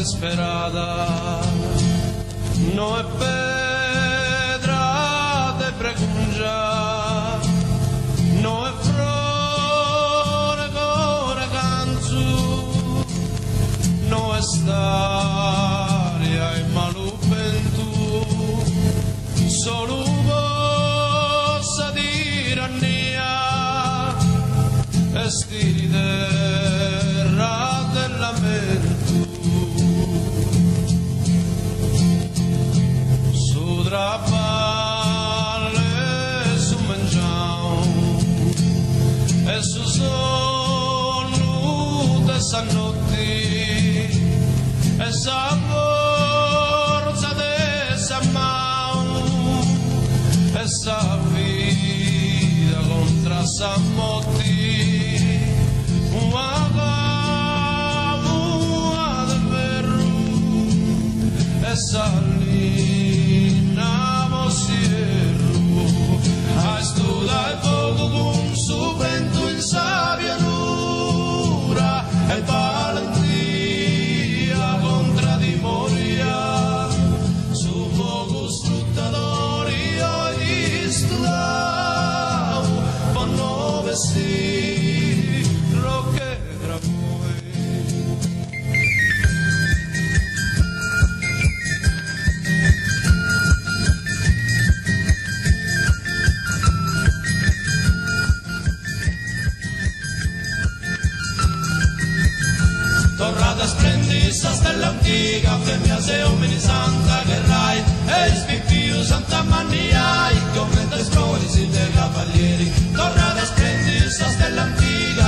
disperata. No è pedra de pregunta, no è flore core canzu, no è staria e malupentu, solo possa dire a nia, estiride. Sonno dessa notte e sa forza dessa mano e sa vita contra sa motti nell'antica femmina se uomini santa che rai. E spicchio santa mania, e come te scoli si della vallieri torna a splendirsi stella antica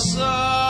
awesome.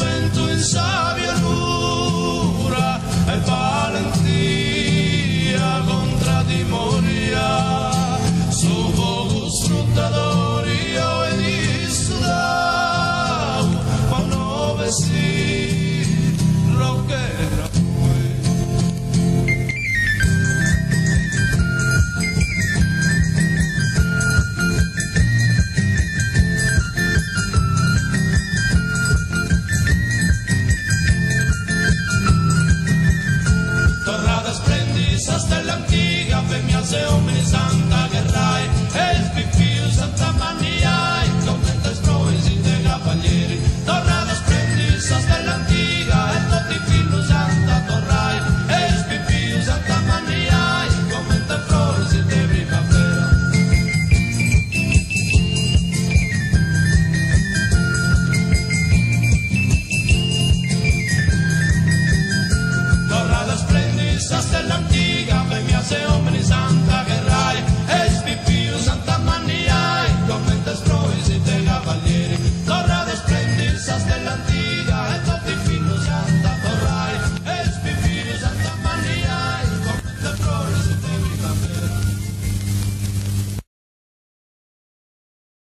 sabbia dura e valentia contra di.